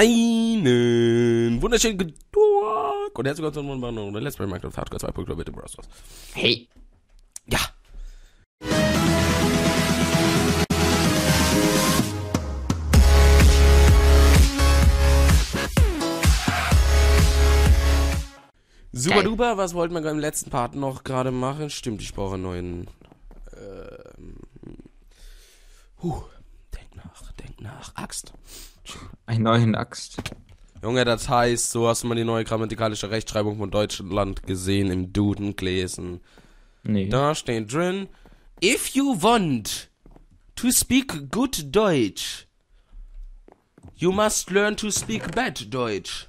Einen wunderschönen Tag und herzlich willkommen zu einer Let's Play Minecraft Hardcore 2.0 mit dem. Hey. Ja. Super Geil. duper, was wollten wir im letzten Part noch gerade machen? Stimmt, ich brauche einen neuen. Ähm, huh, denk nach, denk nach. Axt. Einen neuen Axt. Junge, das heißt, so hast du mal die neue grammatikalische Rechtschreibung von Deutschland gesehen, im Duden gelesen. Nee. Da steht drin, if you want to speak good Deutsch, you must learn to speak bad Deutsch.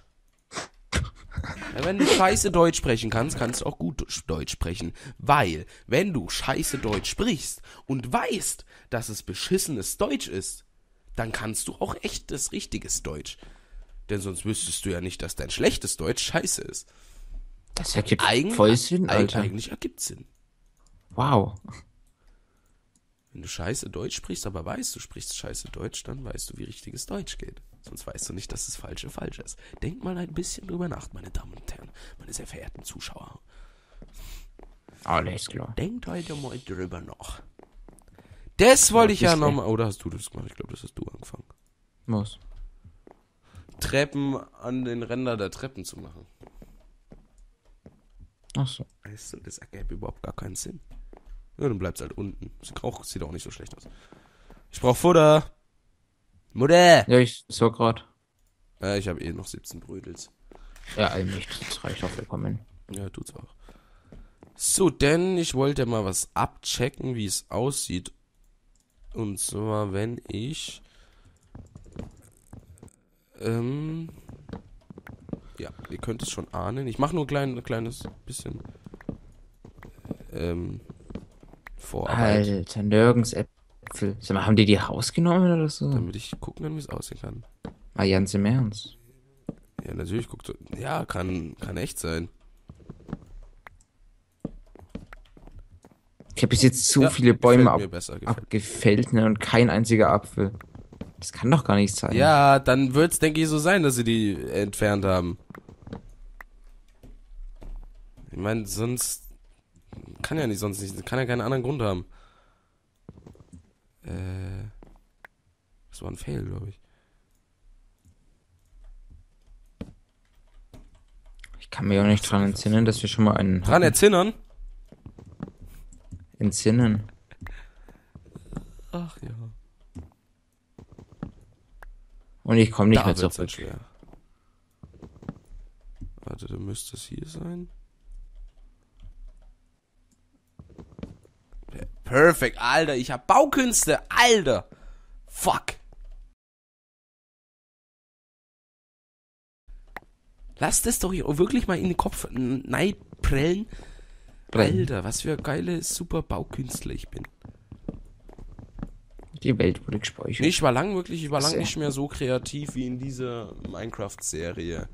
Ja, wenn du scheiße Deutsch sprechen kannst, kannst du auch gut Deutsch sprechen. Weil, wenn du scheiße Deutsch sprichst und weißt, dass es beschissenes Deutsch ist, dann kannst du auch echtes, richtiges Deutsch. Denn sonst wüsstest du ja nicht, dass dein schlechtes Deutsch scheiße ist. Das ergibt Eigen- voll Sinn, Alter. eigentlich ergibt Sinn. Wow. Wenn du scheiße Deutsch sprichst, aber weißt, du sprichst scheiße Deutsch, dann weißt du, wie richtiges Deutsch geht. Sonst weißt du nicht, dass das Falsche falsch ist. Denk mal ein bisschen drüber nach, meine Damen und Herren, meine sehr verehrten Zuschauer. Alles klar. Denkt heute mal drüber nach. Das wollte ich ja nochmal. Oder hast du das gemacht? Ich glaube, das hast du angefangen. Muss. Treppen an den Ränder der Treppen zu machen. Ach so. Weißt du, das ergäbe überhaupt gar keinen Sinn. Ja, dann bleibt's halt unten. Sieht auch, sieht auch nicht so schlecht aus. Ich brauch Futter. Mutter! Ja, ich so grad. Äh, ich habe eh noch 17 Brödels. Ja, eigentlich. Das reicht auch vollkommen. Ja, tut's auch. So, denn ich wollte mal was abchecken, wie es aussieht. Und zwar, wenn ich. Ähm. Ja, ihr könnt es schon ahnen. Ich mache nur ein klein, kleines bisschen. Ähm. Vorarbeit. Alter, nirgends Äpfel. Sag mal, haben die die rausgenommen oder so? Damit ich gucken kann, wie es aussehen kann. Ah, ganz im Ernst. Ja, natürlich guckt. so- Ja, kann, kann echt sein. Ich habe bis jetzt so Ja, viele Bäume ab, besser, gefällt abgefällt ne, und kein einziger Apfel. Das kann doch gar nicht sein. Ja, dann wird's, denke ich, so sein, dass sie die entfernt haben. Ich meine, sonst kann ja nicht sonst nicht, kann ja keinen anderen Grund haben. Äh, das war ein Fail, glaube ich. Ich kann mir auch nicht dran entsinnen, dass wir schon mal einen Dran hatten. Entsinnen. Ach ja. Und ich komme nicht da mehr zurück. schwer. Warte, da müsste es hier sein. Per- Perfekt, Alter, ich hab Baukünste, Alter. Fuck. Lass das doch hier wirklich mal in den Kopf nein prellen. Alter, was für geile super Baukünstler ich bin. Die Welt wurde gespeichert. Nee, ich war lang wirklich, ich war lang nicht mehr so kreativ wie in dieser Minecraft-Serie.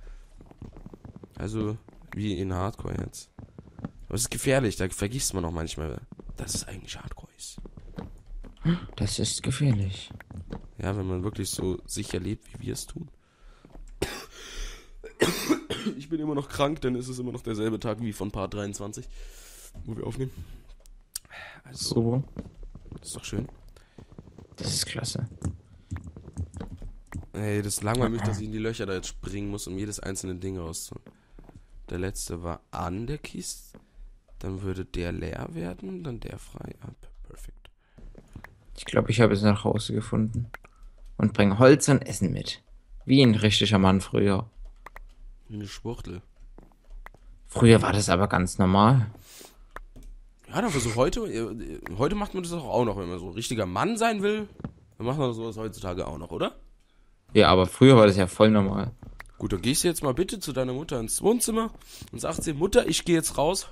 Also, wie in Hardcore jetzt. Aber es ist gefährlich, da vergisst man auch manchmal, dass es eigentlich Hardcore ist. Das ist gefährlich. Ja, wenn man wirklich so sicher lebt, wie wir es tun. Ich bin immer noch krank, dann ist es immer noch derselbe Tag wie von Part 23, wo wir aufnehmen. Also, So. das ist doch schön. Das ist klasse. Ey, das langweilt mich, dass ich in die Löcher da jetzt springen muss, um jedes einzelne Ding rauszuholen. Der letzte war an der Kiste. Dann würde der leer werden und dann der frei. Ah, per- perfekt. Ich glaube, ich habe es nach Hause gefunden. Und bringe Holz und Essen mit. Wie ein richtiger Mann früher. Eine Schwuchtel. Früher war das aber ganz normal. Ja, aber so heute, äh, heute macht man das auch noch, wenn man so ein richtiger Mann sein will. Dann macht man sowas heutzutage auch noch, oder? Ja, aber früher war das ja voll normal. Gut, dann gehst du jetzt mal bitte zu deiner Mutter ins Wohnzimmer und sagst dir, Mutter, ich gehe jetzt raus,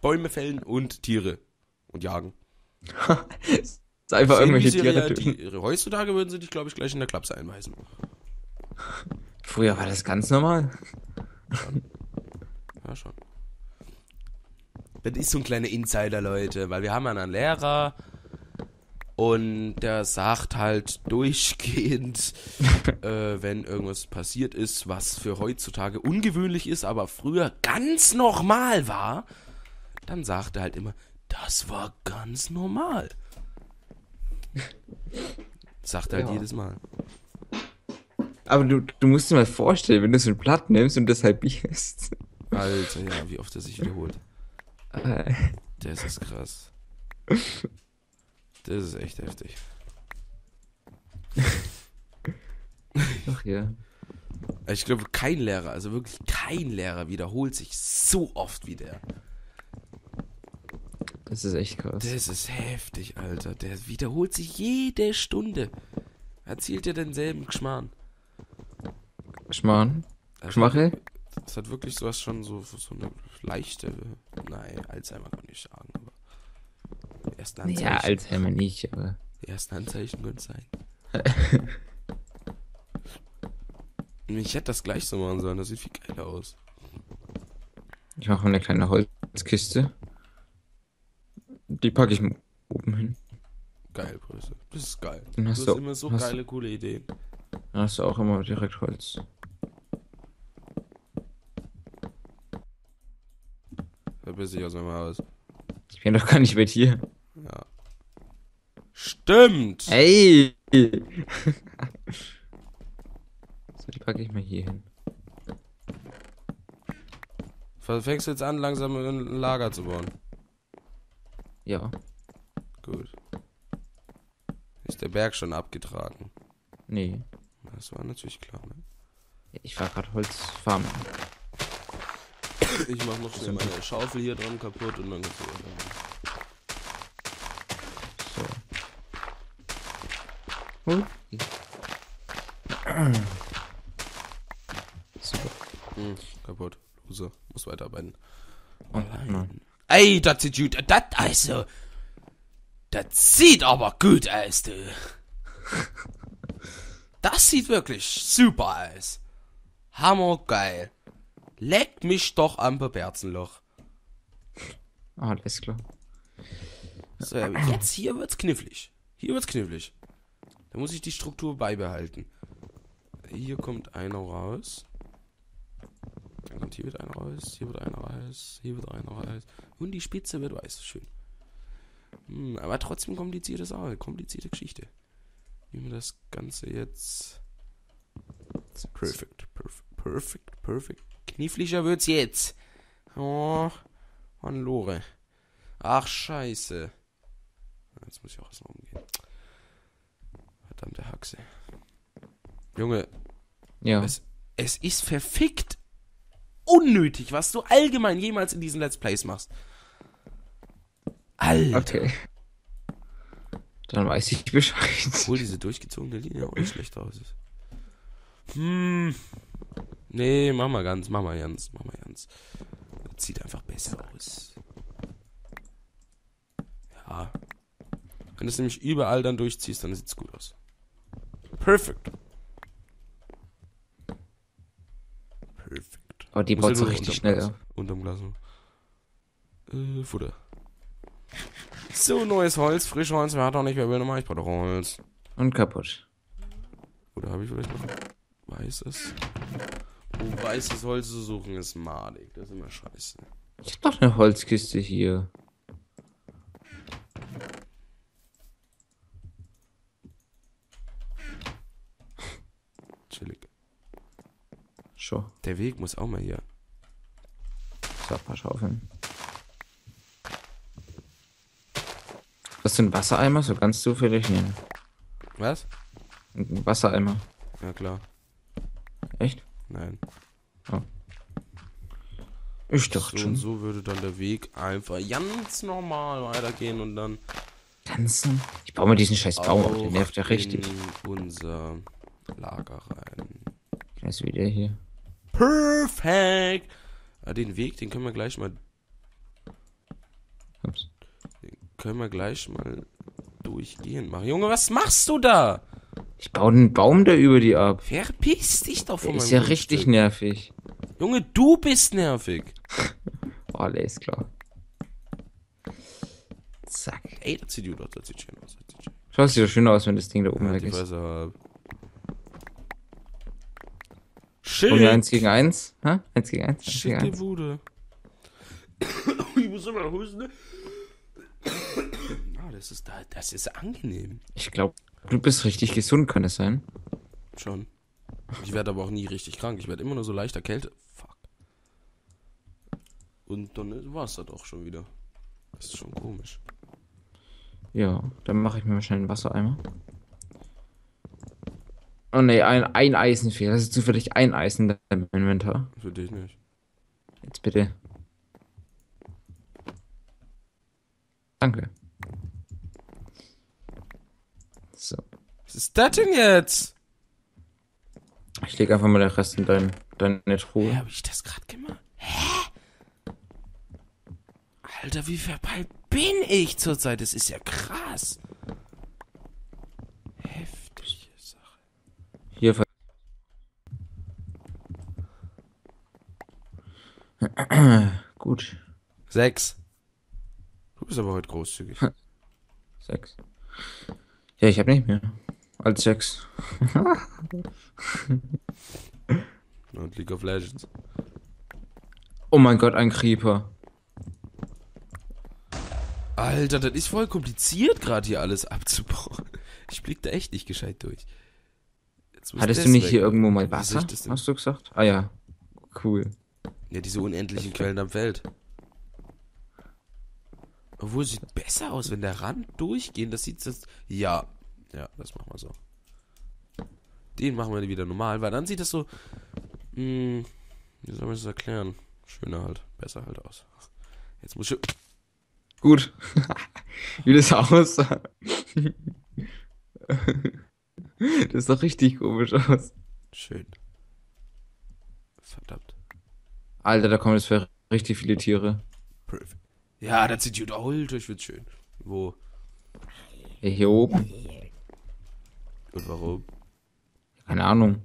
Bäume fällen und Tiere und jagen. ist einfach irgendwelche Tiere die, Heutzutage würden sie dich, glaube ich, gleich in der Klapse einweisen. Früher war das ganz normal. Ja, schon. Das ist so ein kleiner Insider, Leute, weil wir haben ja einen Lehrer, Und der sagt halt durchgehend, äh, wenn irgendwas passiert ist, was für heutzutage ungewöhnlich ist, aber früher ganz normal war, dann sagt er halt immer, das war ganz normal. Sagt er halt Ja. jedes Mal. Aber du, du musst dir mal vorstellen, wenn du so ein Blatt nimmst und das halbierst. Alter, ja, wie oft er sich wiederholt. Das ist krass. Das ist echt heftig. Ach ja. Ich glaube, kein Lehrer, also wirklich kein Lehrer wiederholt sich so oft wie der. Das ist echt krass. Das ist heftig, Alter. Der wiederholt sich jede Stunde. Erzählt er denselben Geschmarrn. Schmarrn? Also, Schmachel? Das hat wirklich sowas schon so, so eine leichte, nein, Alzheimer kann ich sagen, aber ersten Anzeichen, Ja, Alzheimer nicht, aber. die ersten Anzeichen können es sein. ich hätte das gleich so machen sollen, das sieht viel geiler aus. Ich mache eine kleine Holzkiste. Die packe ich oben hin. Geil, Größe. Das ist geil. Dann Du hast hast du- immer so hast- geile, coole Ideen. Hast du auch immer direkt Holz. Verpiss dich aus meinem Haus. Ich bin doch gar nicht bei dir. Ja. Stimmt! Ey! so, die packe ich mal hier hin. Fängst du jetzt an, langsam ein Lager zu bauen? Ja. Gut. Ist der Berg schon abgetragen? Nee. Das war natürlich klar, ne? Ich war gerade Holz farmen. Ich mach noch schnell meine Schaufel hier dran kaputt und dann geht's weiter. So. Ui. Super. Hm, kaputt. Loser. Muss weiterarbeiten. Und nein. Ey, das sieht gut. Das also. Das sieht aber gut aus, du. Das sieht wirklich super aus. Hammergeil. Leckt mich doch am Beberzenloch. Ah, alles klar. So, jetzt hier wird's knifflig. Hier wird's knifflig. Da muss ich die Struktur beibehalten. Hier kommt einer raus. Dann kommt hier wieder einer raus. Hier wird einer raus. Hier wird einer raus. Und die Spitze wird weiß. Schön. Hm, aber trotzdem komplizierte Sache. Komplizierte Geschichte. Wie man das Ganze jetzt. Perfekt, perfekt, perfekt, perfekt. Kniffliger wird's jetzt. Oh, Mann, Lore. Ach, scheiße. Jetzt muss ich auch erstmal umgehen. Verdammte Haxe. Junge, Ja. es, es ist verfickt unnötig, was du allgemein jemals in diesen Let's Plays machst. Alter. Okay. Dann weiß ich Bescheid. Obwohl diese durchgezogene Linie auch nicht schlecht aus ist. Hm. Nee, mach mal ganz, mach mal ganz, mach mal ganz. Das sieht einfach besser aus. Ja. Wenn du es nämlich überall dann durchziehst, dann sieht's gut aus. Perfekt. Perfekt. Aber die baut ja so richtig schnell Glas- auf. Unterm Glas. noch. Äh, Futter. So, neues Holz, frisches Holz, wer hat auch nicht, wer will nochmal, ich brauche doch Holz. Und kaputt. Oder habe ich vielleicht noch weißes? Oh, weißes Holz zu suchen ist madig, das ist immer scheiße. Ich hab doch eine Holzkiste hier. Chillig. Schon. Der Weg muss auch mal hier. So, paar Schaufeln. Hast du einen Wassereimer? So ganz zufällig nehmen. Was? Ein Wassereimer. Ja klar. Echt? Nein. Ich So dachte und schon. so würde dann der Weg einfach ganz normal weitergehen und dann Ganz. Ich baue mal diesen scheiß Baum auf, der nervt ja richtig. in unser Lager rein. Der ist wieder hier. Perfekt! Den Weg, den können wir gleich mal, können wir gleich mal durchgehen machen. Junge, was machst du da? Ich baue einen Baum da über die ab. Verpiss dich doch von Der ist ja richtig Grundstück. nervig. Junge, du bist nervig. Oh, alles klar. Zack. Ey, das sieht gut aus, das sieht schön aus. Das sieht schön. Schaut sieht doch schön aus, wenn das Ding da oben Halt weg ist. Fresse ab. Und wir eins Shit. gegen eins? Hä? Eins gegen eins? Eins gegen Schicke eins? Bude. ich muss immer husten. Das ist, da- das ist angenehm. Ich glaube, du bist richtig gesund, kann es sein? Schon. Ich werde aber auch nie richtig krank. Ich werde immer nur so leicht erkältet. Fuck. Und dann war es das auch schon wieder. Das ist schon komisch. Ja, dann mache ich mir mal schnell einen Wassereimer. Oh ne, ein, ein Eisen fehlt. Das ist zufällig ein Eisen in deinem Inventar. Für dich nicht. Jetzt bitte. Danke. So. Was ist das denn jetzt? Ich lege einfach mal den Rest in dein, deine Hä, Truhe. hab ich das gerade gemacht? Hä? Alter, wie verpeilt bin ich zurzeit? Das ist ja krass. Heftige Sache. Hier. ver- Gut. Sechs. Du bist aber heute großzügig. Sechs. Ja, ich habe nicht mehr. Als sechs. Und League of Legends. Oh mein Gott, ein Creeper. Alter, das ist voll kompliziert, gerade hier alles abzubauen. Ich blick da echt nicht gescheit durch. Hattest du nicht weg. hier irgendwo mal Wasser? Hast du gesagt? Ah ja. Cool. Ja, diese unendlichen Quellen am Feld. Obwohl, sieht besser aus, wenn der Rand durchgehen. Das sieht das. Ja. Ja, das machen wir so. Den machen wir wieder normal, weil dann sieht das so. Mh, wie soll man das erklären? Schöner halt. Besser halt aus. Jetzt muss ich. Gut. Wie das aussah. das sah richtig komisch aus. Schön. Verdammt. Alter, da kommen jetzt für richtig viele Tiere. Perfekt. Ja, das sieht gut aus. Ich find's schön. Wo? Hier oben. Und warum? Keine Ahnung.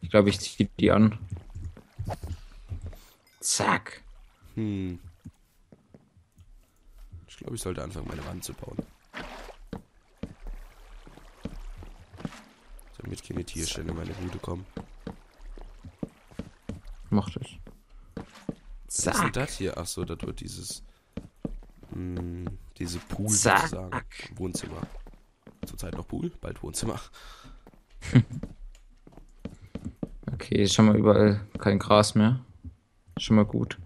Ich glaube, ich ziehe die an. Zack. Hm. Ich glaube, ich sollte anfangen, meine Wand zu bauen. Damit keine Tierstände in meine Bude kommen. Mach das. Was ist denn Zack. das hier? Achso, das wird dieses. Hm, diese Pool Zack. sozusagen. Wohnzimmer. Zurzeit noch Pool, bald Wohnzimmer. Okay, schon mal überall kein Gras mehr. Schon mal gut.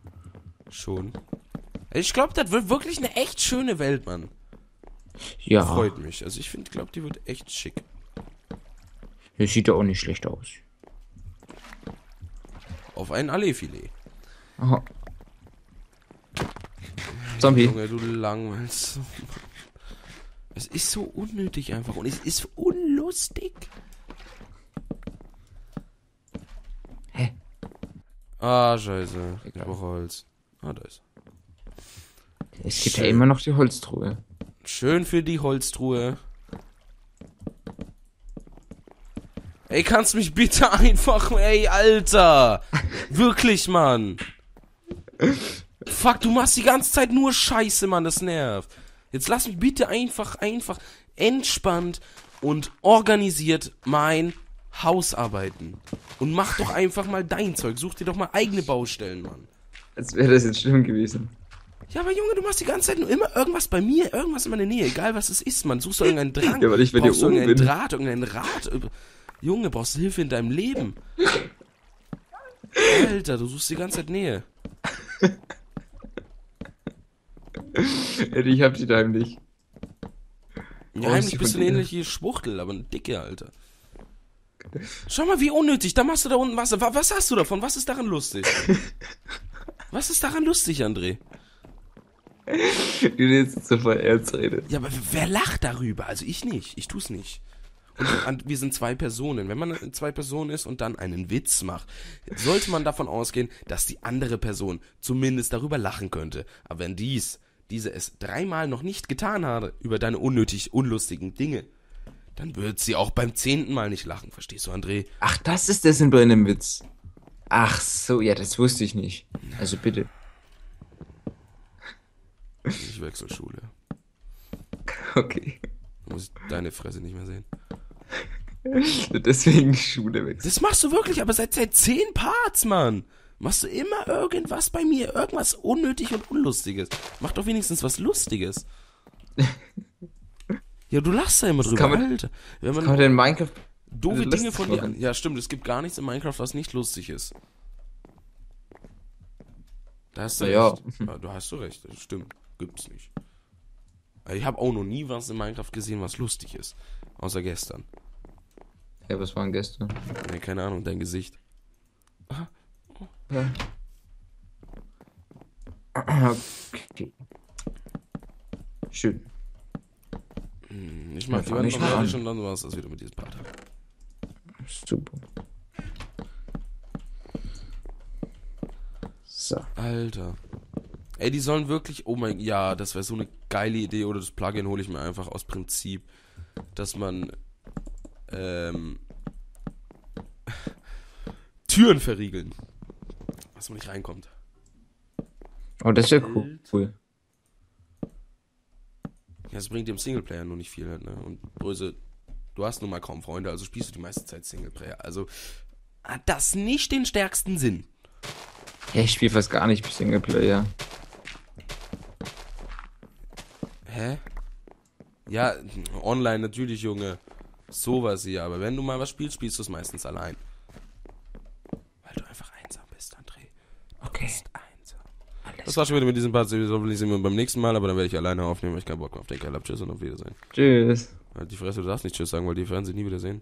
Schon. Ich glaube, das wird wirklich eine echt schöne Welt, Mann. Ja, Freut mich. Also ich finde, glaube, die wird echt schick. das sieht ja auch nicht schlecht aus. Auf ein Allee-Filet. Aha. Zombie. Junge, du langweilst. Es ist so unnötig einfach und es ist unlustig. Hä? Ah, scheiße. Ich brauche Holz. Ah, da ist. Es gibt ja Schön. immer noch die Holztruhe. Schön für die Holztruhe. Ey, kannst mich bitte einfach, ey, Alter. Wirklich, Mann. Fuck, du machst die ganze Zeit nur Scheiße, Mann, das nervt. Jetzt lass mich bitte einfach, einfach entspannt und organisiert mein Haus arbeiten. Und mach doch einfach mal dein Zeug. Such dir doch mal eigene Baustellen, Mann. Als wäre das jetzt schlimm gewesen. Ja, aber Junge, du machst die ganze Zeit nur immer irgendwas bei mir, irgendwas in meiner Nähe, egal was es ist, man. Suchst du irgendeinen Drang, Ja, weil ich bei dir brauchst du oben irgendeinen bin. Draht, irgendeinen Rat. über- Junge, brauchst du Hilfe in deinem Leben. Alter, du suchst die ganze Zeit Nähe. Ich hab die da nicht. Ja, Oh, heimlich bist du eine ähnliche Schwuchtel, aber eine dicke, Alter. Schau mal, wie unnötig. Da machst du da unten was. Wa- Was hast du davon? Was ist daran lustig? Was ist daran lustig, André? Du jetzt so voll ernst redest. Ja, aber wer lacht darüber? Also ich nicht. Ich tu's nicht. Und wir sind zwei Personen. Wenn man zwei Personen ist und dann einen Witz macht, sollte man davon ausgehen, dass die andere Person zumindest darüber lachen könnte. Aber wenn dies, diese es dreimal noch nicht getan habe über deine unnötig unlustigen Dinge, dann wird sie auch beim zehnten Mal nicht lachen. Verstehst du, André? Ach, das ist der Sinn bei einem Witz. Ach so, ja, das wusste ich nicht. Also bitte. Ich wechsle Schule. Okay. Muss ich deine Fresse nicht mehr sehen. Deswegen Schule wechseln. Das machst du wirklich, aber seit, seit zehn Parts, Mann. Machst du immer irgendwas bei mir, irgendwas unnötig und unlustiges. Mach doch wenigstens was Lustiges. ja, du lachst da immer drüber, kann man- Alter. Wenn Kann man man denn in Minecraft. doofe lustig Dinge von dir an. Ja, stimmt, es gibt gar nichts in Minecraft, was nicht lustig ist. Da hast du Ja. recht. Ja, du hast du recht, das stimmt. Gibt's nicht. Also Ich habe auch noch nie was in Minecraft gesehen, was lustig ist. Außer gestern. Ja, was war denn gestern? Nee, keine Ahnung, dein Gesicht. Ja. Okay. Schön. Ich mach die Wand nicht noch mal und dann war's das wieder mit diesem Part. Super. So. Alter. Ey, die sollen wirklich, oh mein, ja, das wäre so eine geile Idee oder das Plugin hole ich mir einfach aus Prinzip, dass man ähm, Türen verriegeln, dass man nicht reinkommt. Oh, das ist ja cool. cool. Ja, das bringt dem Singleplayer nur nicht viel halt, ne? Und Bröse, du hast nun mal kaum Freunde, also spielst du die meiste Zeit Singleplayer. Also hat das nicht den stärksten Sinn. Ja, ich spiele fast gar nicht Singleplayer. Hä? Ja, online natürlich, Junge. Sowas hier, aber wenn du mal was spielst, spielst du es meistens allein. Weil du einfach einsam bist, André. Okay. Bist einsam. Das war schon wieder mit diesem Part. Hoffentlich sehen wir uns beim nächsten Mal, aber dann werde ich alleine aufnehmen, weil ich keinen Bock mehr auf den Keller habe. Tschüss und auf Wiedersehen. Tschüss. Halt die Fresse, du darfst nicht Tschüss sagen, weil die werden sie nie wieder sehen.